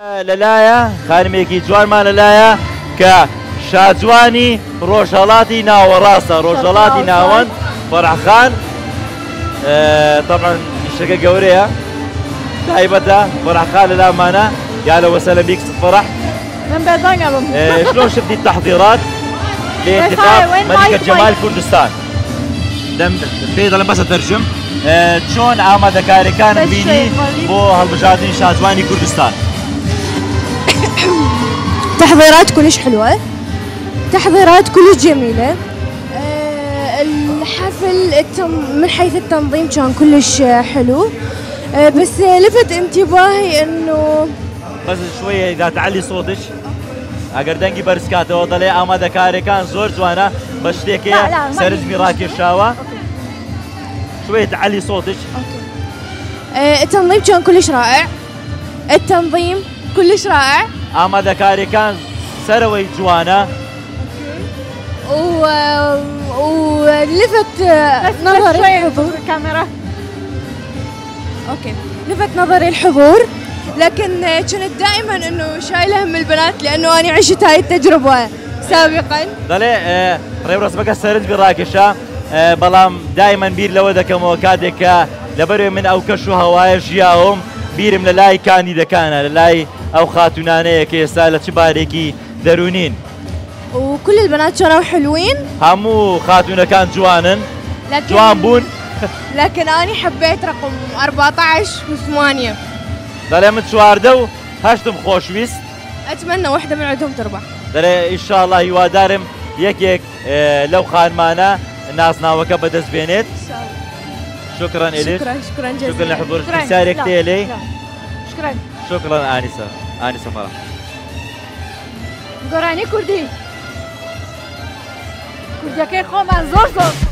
لەلایە خانمێکی جوانمان لەلایە کە شاجوانی ڕۆژهڵاتی ناوەڕاستە ڕۆژهڵاتی ناوەند فەرحخان طبعا شەکە گەورەیە. تایبەتە فەرحخان لەلامانە یا لە وەسەلە بم. آه، شلون شفتي التحضيرات لانتخاب ملكة جمال؟ كردستان دم بيضا لم بس اترجم شلون آمادة كاري كان بيني تحضيرات كلش حلوة. تحضيرات كلش جميلة. آه، الحفل. من حيث التنظيم كان كلش حلو. آه، بس لفت انتباهي إنه بس شوية إذا تعلي صوتك. ئەگەر دەنگی بەرزکاتەوە دەڵێ ئامادەکارەکان زۆر جوانە بە لا، لا، شتێکەیە ما سەرنجمی ڕاکێشاوە شوية تعلي صوتك. آه، التنظيم كان كلش رائع. التنظيم كلش رائع. ئامادەکارەکان سەرەوەی جوانە. و... ولفت آه، بس نظري شوي الحضور. الكاميرا. أوكي. لفت نظري الحضور. لكن آه، كنت دائما إنه شايلة هم البنات لأنه أنا عشت هاي التجربة سابقا. دەڵێ ڕێبڕستمەکە سەرنج ڕاکێشا بەڵام دایمەن بیر لەوە دەکەمەوە کاتێک کە لەبەروێ من ئەو کەش و هەوایە ژیاوم بیرم لە لای کاندیدەکانە ئەو خاتونانەیە کە ئێستا لە چ بارێکی دەرونین وكل البنات كانوا حلوين. هەموو خاتونەکان جوانن. لكن جوان بوون لكن أنا حبيت رقم 14 و8 دەڵێ من چواردە و هەشتم خۆشویست أتمنى واحدة من عندهم تربح. دەڵێ ئیشاءله هیوادارم یەکێک لەو خانمانە ناسناوەکە بەدەست بێنێت شكرا إليك. شكرا شكرا جزيلا. شكرا لحضورك شكراً. سارك لا، آنی Mala. گرانی کردی کردی که خواهم زور زور